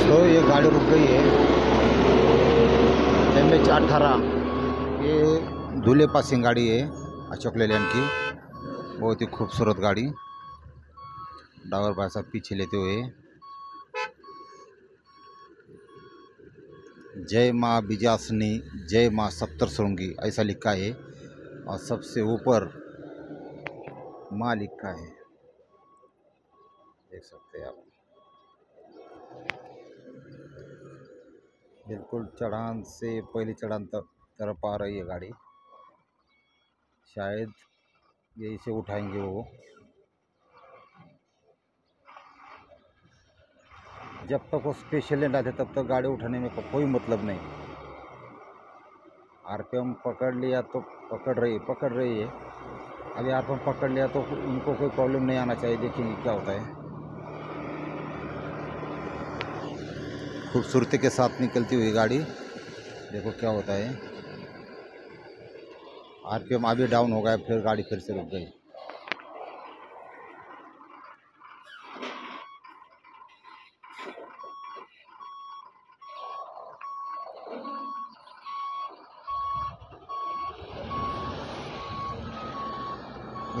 दोस्तों, ये गाड़ी रुक गई है। एम एच अट्ठारह ये दूल्हे पासिंग गाड़ी है अशोक लेलैंड की। बहुत ही खूबसूरत गाड़ी। ड्राइवर भाई साहब पीछे लेते हुए। जय माँ बिजासनी, जय माँ सप्तर श्रृंगी ऐसा लिखा है। और सबसे ऊपर माँ लिखा है। देख सकते हैं आप। बिल्कुल चढ़ान से पहली चढ़ान तक तरफ़ आ रही है गाड़ी। शायद यहीं से उठाएँगे वो। जब तक वो स्पेशल लैंड आते तब तक गाड़ी उठाने में कोई मतलब नहीं। आरपीएम पकड़ लिया तो पकड़ रही पकड़ रही है। अभी आरपीएम पकड़ लिया तो उनको कोई प्रॉब्लम नहीं आना चाहिए, देखेंगे क्या होता है। खूबसूरती के साथ निकलती हुई गाड़ी। देखो क्या होता है। आरपीएम अभी डाउन हो गया, फिर गाड़ी फिर से रुक गई।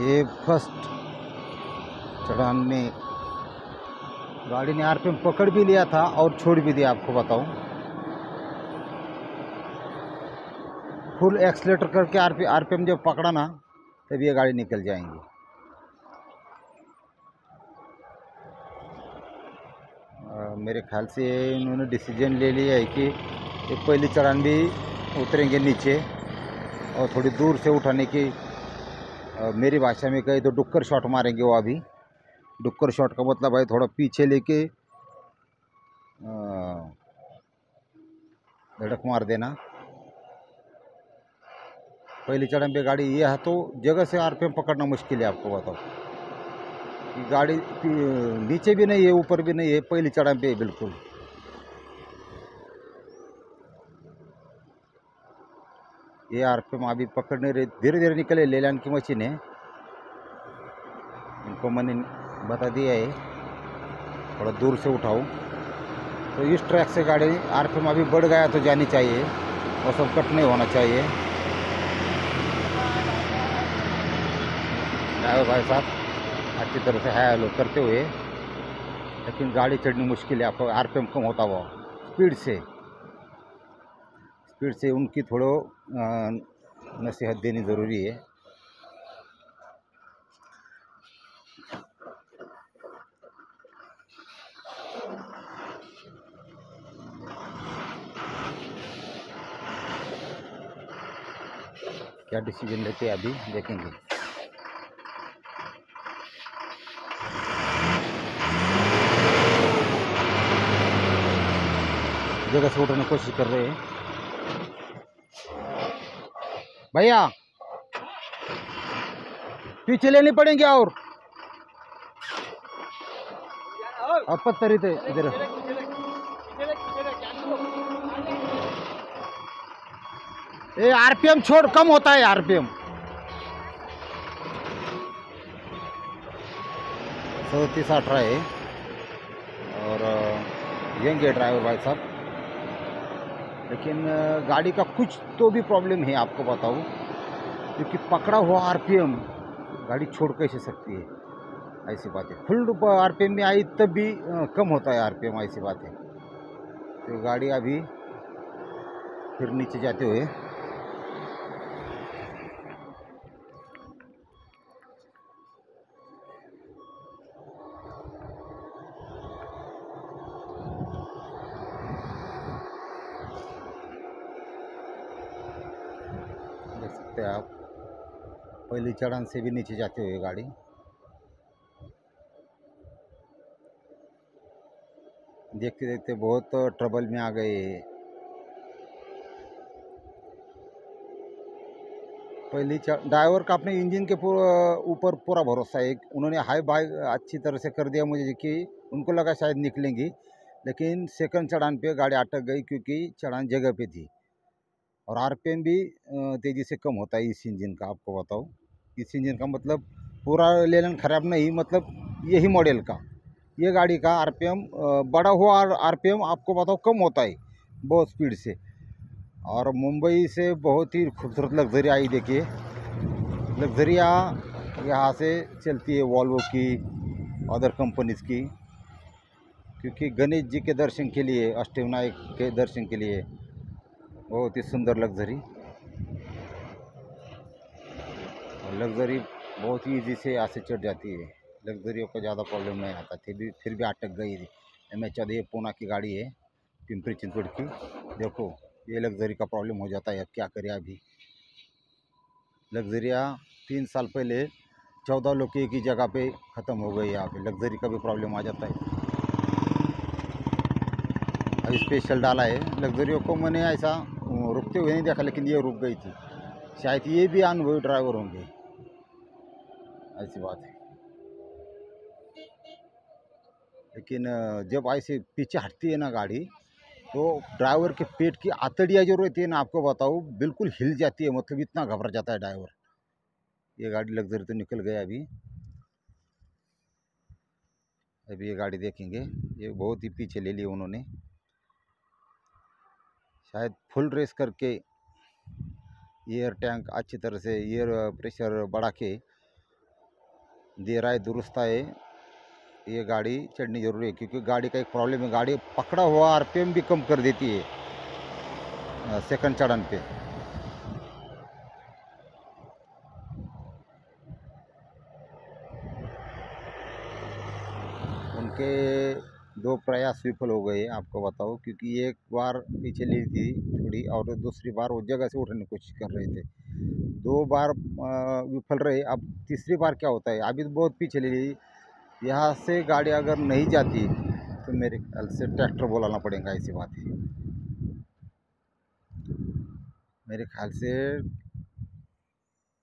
ये फ़र्स्ट चढ़ान में गाड़ी ने आरपीएम पकड़ भी लिया था और छोड़ भी दिया आपको बताऊँ। फुल एक्सलेटर करके आरपी आरपीएम जब पकड़ा ना तब ये गाड़ी निकल जाएँगी। अ, मेरे ख्याल से इन्होंने डिसीज़न ले लिया है कि ये पहली चरण भी उतरेंगे नीचे और थोड़ी दूर से उठाने की अ, मेरी भाषा में कही तो डुक्कर शॉट मारेंगे वो अभी। डुक्कर शॉट का मतलब है थोड़ा पीछे लेके धड़क मार देना। पहली चढ़ान पे गाड़ी ये है तो जगह से आरपीएम पकड़ना मुश्किल है आपको बताओ। कि गाड़ी नीचे भी नहीं है, ऊपर भी नहीं है, पहली चढ़ान पे बिल्कुल। ये आरपीएम अभी पकड़ने धीरे धीरे निकले लेलैंड की मशीन है। इनको मैंने बता दिया है। थोड़ा दूर से उठाऊँ। तो इस ट्रैक से गाड़ी आरपीएम अभी बढ़ गया तो जानी चाहिए। और सब कट नहीं होना चाहिए। ड्राइवर भाई साहब, अच्छी तरह से है करते हुए, लेकिन गाड़ी चढ़नी मुश्किल है, आपको आरपीएम कम होता हुआ। स्पीड से। स्पीड से उनकी थोड़ो नसीहत देनी ज़रूरी है। क्या डिसीज़न लेते हैं अभी, देखेंगे। जगह से उठने की कोशिश कर रहे हैं। भैया, पीछे लेनी पड़ेंगे और। अब पत्थर इधर। ये आरपीएम छोड़ कम होता है आरपीएम। सैंतीस अठारह है। और यंग है ड्राइवर भाई साहब। लेकिन गाड़ी का कुछ तो भी प्रॉब्लम है, आपको बताऊँ। क्योंकि पकड़ा हुआ आरपीएम गाड़ी छोड़ कैसे सकती है? ऐसी बात है। फुल आरपीएम में आई तब भी कम होता है आरपीएम, ऐसी बात है। तो गाड़ी अभी फिर नीचे जाते हुए देख सकते हैं आप पहली चढ़ान से भी नीचे जाते हुए गाड़ी। देखते देखते बहुत ट्रबल में आ गए। पहली ड्राइवर का अपने इंजन के पूरा- ऊपर पूरा भरोसा है। उन्होंने हाई बाई अच्छी तरह से कर दिया मुझे कि उनको लगा शायद निकलेंगी, लेकिन सेकंड चढ़ान पे गाड़ी अटक गई क्योंकि चढ़ान जगह पे थी। और आरपीएम भी तेज़ी से कम होता है इस इंजन का, आपको बताओ इस इंजन का मतलब पूरा लेलन ख़राब नहीं मतलब यही मॉडल का। ये गाड़ी का आरपीएम बड़ा हुआ आरपीएम आपको बताओ कम होता है, बहुत स्पीड से। और मुंबई से बहुत ही खूबसूरत लग्जरी आई देखिए। लग्जरिया यहाँ से चलती है वॉल्वो की अदर कंपनीज़ की, क्योंकि गणेश जी के दर्शन के लिए, अष्टविनायक के दर्शन के लिए बहुत ही सुंदर लग्जरी और लग्जरी बहुत ही ईजी से यहाँ से चढ़ जाती है. लग्जरियों का ज़्यादा प्रॉब्लम नहीं आता. थी भी, फिर भी अटक गई थी एम एच ये पूना की गाड़ी है. पिंपरी चिंचवड़ की. देखो, ये लग्जरी का प्रॉब्लम हो जाता है. अब क्या करें अभी? लग्जरिया तीन साल पहले चौदह लोग एक ही जगह पे ख़त्म हो गई यहाँ पे. लग्जरी का भी प्रॉब्लम आ जाता है. अभी स्पेशल डाला है. लग्जरियों को मैंने ऐसा रुकते हुए नहीं देखा, लेकिन ये रुक गई थी। शायद ये भी अनुभवी ड्राइवर होंगे। ऐसी बात है। लेकिन जब ऐसे पीछे हटती है ना गाड़ी तो ड्राइवर के पेट की आतड़ियाँ जो रहती है ना, आपको बताऊँ, बिल्कुल हिल जाती है मतलब इतना घबरा जाता है ड्राइवर। ये गाड़ी लग्जरी तो निकल गया अभी। अभी ये गाड़ी देखेंगे। ये बहुत ही पीछे ले ली उन्होंने। शायद फुल रेस करके एयर टैंक अच्छी तरह से एयर प्रेशर बढ़ा के दे रहा है, दुरुस्त है। ये गाड़ी चढ़नी ज़रूरी है, क्योंकि गाड़ी का एक प्रॉब्लम है। गाड़ी पकड़ा हुआ आरपीएम भी कम कर देती है सेकंड चढ़न पे। उनके दो प्रयास विफल हो गए आपको बताओ क्योंकि एक बार पीछे ली थी थोड़ी और दूसरी बार वो जगह से उठने की कोशिश कर रहे थे। दो बार विफल रहे। अब तीसरी बार क्या होता है? अभी तो बहुत पीछे ले यहाँ से गाड़ी अगर नहीं जाती तो मेरे ख्याल से ट्रैक्टर बुलाना पड़ेगा, ऐसी बात है। मेरे ख्याल से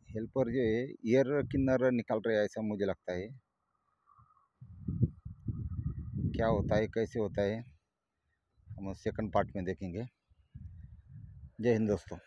हेल्पर जो है, ईयर किन्नर निकाल रहे ऐसा मुझे लगता है। क्या होता है कैसे होता है हम सेकंड पार्ट में देखेंगे। जय हिंद दोस्तों।